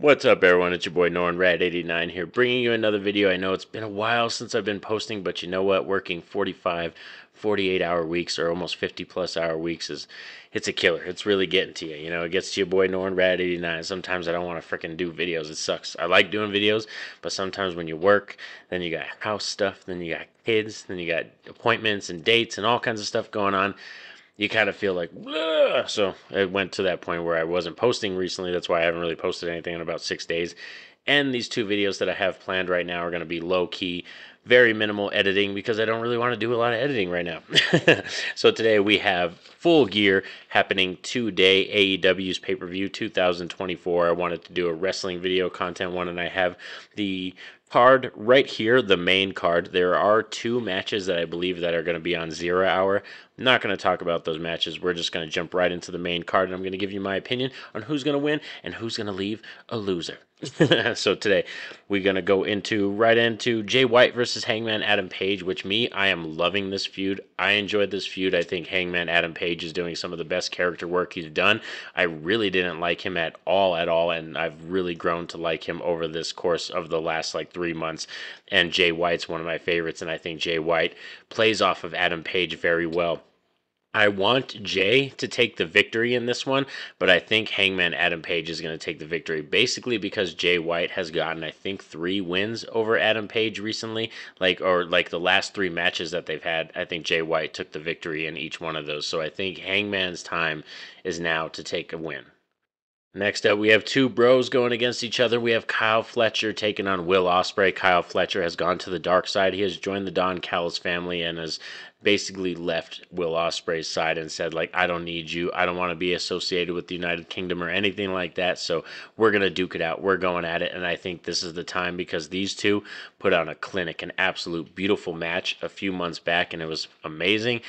What's up everyone, it's your boy Norin Radd89 here, bringing you another video. I know it's been a while since I've been posting, but you know what, working 45, 48 hour weeks or almost 50 plus hour weeks is, it's a killer. It's really getting to you, you know, it gets to your boy Norin Radd89. Sometimes I don't want to freaking do videos, it sucks. I like doing videos, but sometimes when you work, then you got house stuff, then you got kids, then you got appointments and dates and all kinds of stuff going on you kind of feel like, Bleh! so it went to that point where I wasn't posting recently. That's why I haven't really posted anything in about six days. And these two videos that I have planned right now are going to be low key, very minimal editing because I don't really want to do a lot of editing right now. so today we have full gear happening today, AEW's pay per view 2024. I wanted to do a wrestling video content one, and I have the card right here, the main card. There are two matches that I believe that are going to be on zero hour. Not going to talk about those matches. We're just going to jump right into the main card, and I'm going to give you my opinion on who's going to win and who's going to leave a loser. so today we're gonna go into right into Jay White versus Hangman Adam Page, which me I am loving this feud. I enjoyed this feud. I think Hangman Adam Page is doing some of the best character work he's done. I really didn't like him at all at all, and I've really grown to like him over this course of the last like three months. And Jay White's one of my favorites, and I think Jay White plays off of Adam Page very well. I want Jay to take the victory in this one, but I think Hangman Adam Page is going to take the victory basically because Jay White has gotten I think 3 wins over Adam Page recently, like or like the last 3 matches that they've had, I think Jay White took the victory in each one of those. So I think Hangman's time is now to take a win. Next up, we have two bros going against each other. We have Kyle Fletcher taking on Will Ospreay. Kyle Fletcher has gone to the dark side. He has joined the Don Callis family and has basically left Will Ospreay's side and said like I don't need you. I don't want to be associated with the United Kingdom or anything like that. So we're going to duke it out. We're going at it and I think this is the time because these two put on a clinic, an absolute beautiful match a few months back and it was amazing.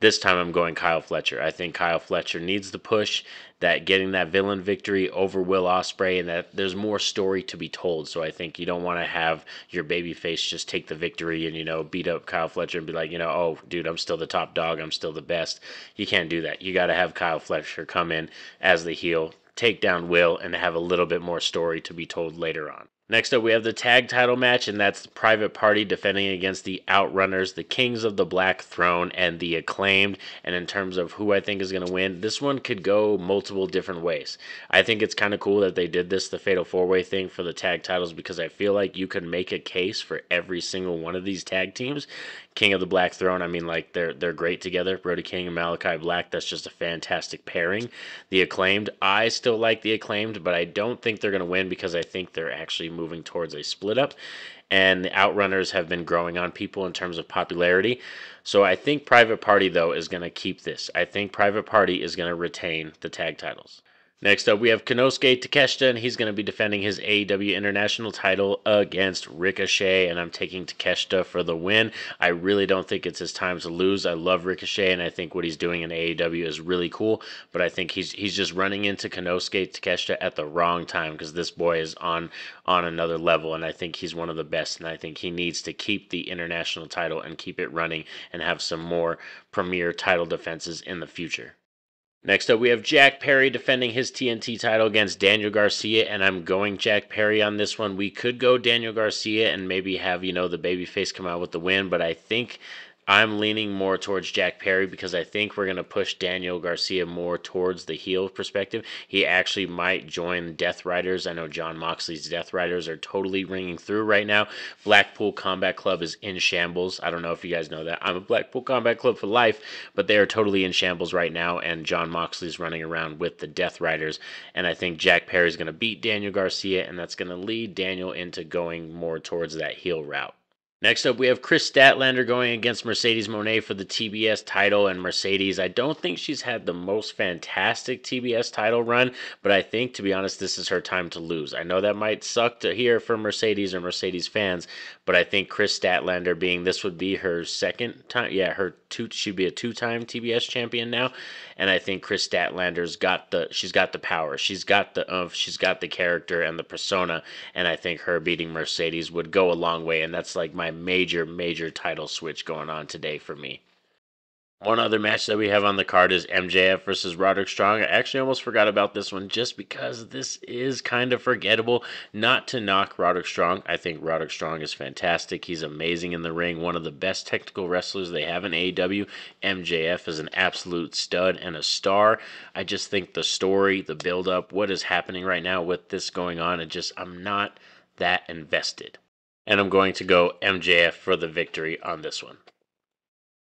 This time I'm going Kyle Fletcher. I think Kyle Fletcher needs the push, that getting that villain victory over Will Ospreay, and that there's more story to be told. So I think you don't want to have your babyface just take the victory and you know beat up Kyle Fletcher and be like, you know, oh dude, I'm still the top dog, I'm still the best. You can't do that. You got to have Kyle Fletcher come in as the heel, take down Will, and have a little bit more story to be told later on. Next up, we have the tag title match, and that's the Private Party defending against the Outrunners, the Kings of the Black Throne, and the Acclaimed. And in terms of who I think is going to win, this one could go multiple different ways. I think it's kind of cool that they did this, the Fatal Four Way thing for the tag titles, because I feel like you could make a case for every single one of these tag teams. King of the Black Throne, I mean, like they're they're great together. Brody King and Malakai Black, that's just a fantastic pairing. The Acclaimed, I still like the Acclaimed, but I don't think they're going to win because I think they're actually moving towards a split up. And the Outrunners have been growing on people in terms of popularity. So I think Private Party, though, is going to keep this. I think Private Party is going to retain the tag titles. Next up, we have Konosuke Takeshita, and he's going to be defending his AEW International title against Ricochet, and I'm taking Takeshita for the win. I really don't think it's his time to lose. I love Ricochet, and I think what he's doing in AEW is really cool, but I think he's he's just running into Konosuke Takeshita at the wrong time because this boy is on on another level, and I think he's one of the best, and I think he needs to keep the international title and keep it running and have some more premier title defenses in the future. Next up, we have Jack Perry defending his TNT title against Daniel Garcia, and I'm going Jack Perry on this one. We could go Daniel Garcia and maybe have, you know, the babyface come out with the win, but I think I'm leaning more towards Jack Perry because I think we're going to push Daniel Garcia more towards the heel perspective. He actually might join Death Riders. I know Jon Moxley's Death Riders are totally ringing through right now. Blackpool Combat Club is in shambles. I don't know if you guys know that. I'm a Blackpool Combat Club for life, but they are totally in shambles right now, and Jon Moxley's running around with the Death Riders. And I think Jack Perry is going to beat Daniel Garcia, and that's going to lead Daniel into going more towards that heel route. Next up, we have Kris Statlander going against Mercedes Moné for the TBS title. And Mercedes, I don't think she's had the most fantastic TBS title run, but I think, to be honest, this is her time to lose. I know that might suck to hear from Mercedes or Mercedes fans, but I think Kris Statlander being this would be her second time, yeah, her two, she'd be a two-time TBS champion now, and I think Kris Statlander's got the, she's got the power, she's got the oomph, she's got the character and the persona, and I think her beating Mercedes would go a long way, and that's like my major, major title switch going on today for me. One other match that we have on the card is MJF versus Roderick Strong. I actually almost forgot about this one just because this is kind of forgettable. Not to knock Roderick Strong. I think Roderick Strong is fantastic. He's amazing in the ring, one of the best technical wrestlers they have in AEW. MJF is an absolute stud and a star. I just think the story, the build up, what is happening right now with this going on, and just I'm not that invested. And I'm going to go MJF for the victory on this one.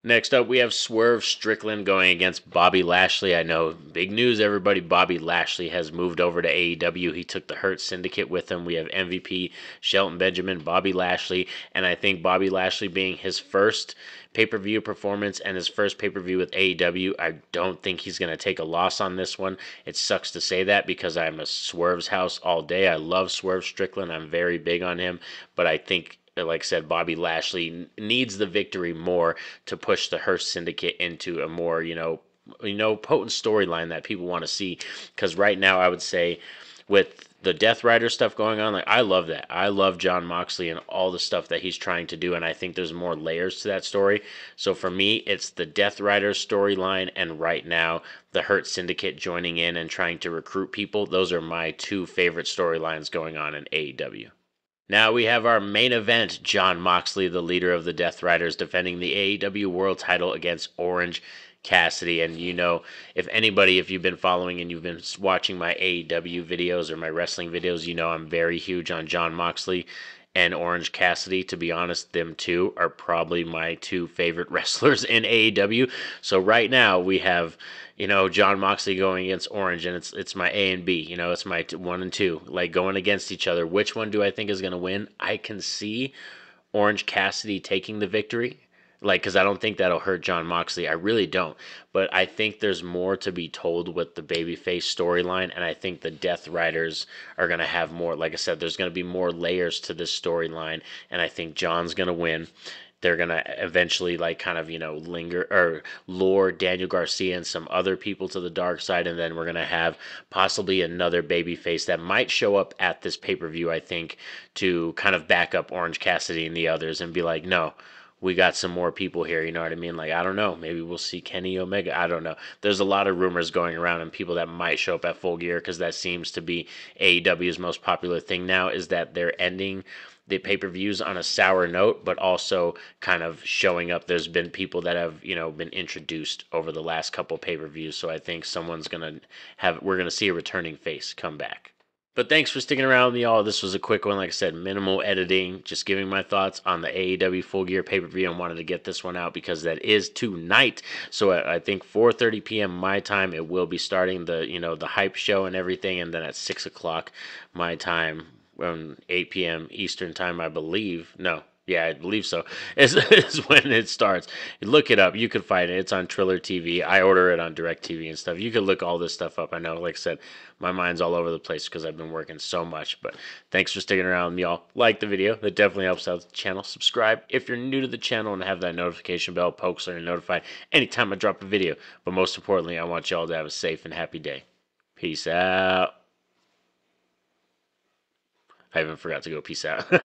Next up, we have Swerve Strickland going against Bobby Lashley. I know, big news, everybody. Bobby Lashley has moved over to AEW. He took the Hurt Syndicate with him. We have MVP Shelton Benjamin, Bobby Lashley, and I think Bobby Lashley being his first pay per view performance and his first pay per view with AEW, I don't think he's going to take a loss on this one. It sucks to say that because I'm a Swerve's house all day. I love Swerve Strickland. I'm very big on him, but I think like I said, Bobby Lashley needs the victory more to push the Hurt Syndicate into a more, you know, you know, potent storyline that people want to see. Because right now, I would say with the Death Rider stuff going on, like I love that. I love Jon Moxley and all the stuff that he's trying to do, and I think there's more layers to that story. So for me, it's the Death Rider storyline, and right now the Hurt Syndicate joining in and trying to recruit people. Those are my two favorite storylines going on in AEW. Now we have our main event Jon Moxley, the leader of the Death Riders, defending the AEW World title against Orange Cassidy. And you know, if anybody, if you've been following and you've been watching my AEW videos or my wrestling videos, you know I'm very huge on Jon Moxley and Orange Cassidy. To be honest, them two are probably my two favorite wrestlers in AEW. So right now we have, you know, Jon Moxley going against Orange, and it's it's my A and B. You know, it's my t- one and two, like going against each other. Which one do I think is going to win? I can see Orange Cassidy taking the victory like because I don't think that'll hurt Jon Moxley. I really don't. But I think there's more to be told with the babyface storyline, and I think the Death Riders are gonna have more. Like I said, there's gonna be more layers to this storyline, and I think Jon's gonna win. They're gonna eventually like kind of you know linger or lure Daniel Garcia and some other people to the dark side, and then we're gonna have possibly another babyface that might show up at this pay per view. I think to kind of back up Orange Cassidy and the others and be like, no we got some more people here. You know what I mean? Like, I don't know. Maybe we'll see Kenny Omega. I don't know. There's a lot of rumors going around and people that might show up at Full Gear because that seems to be AEW's most popular thing now is that they're ending the pay per views on a sour note, but also kind of showing up. There's been people that have, you know, been introduced over the last couple pay per views. So I think someone's going to have, we're going to see a returning face come back. But thanks for sticking around with me all. This was a quick one. Like I said, minimal editing, just giving my thoughts on the AEW Full Gear pay-per-view. and wanted to get this one out because that is tonight. So I think 4:30 p.m. my time, it will be starting the you know the hype show and everything, and then at six o'clock my time, around 8 p.m. Eastern time, I believe. No, yeah, I believe so. Is, is when it starts. Look it up. You can find it. It's on Triller TV. I order it on DirecTV and stuff. You can look all this stuff up. I know, like I said, my mind's all over the place because I've been working so much. But thanks for sticking around with me all. Like the video. That definitely helps out the channel. Subscribe if you're new to the channel and have that notification bell poke so you're notified anytime I drop a video. But most importantly, I want y'all to have a safe and happy day. Peace out. I even forgot to go peace out.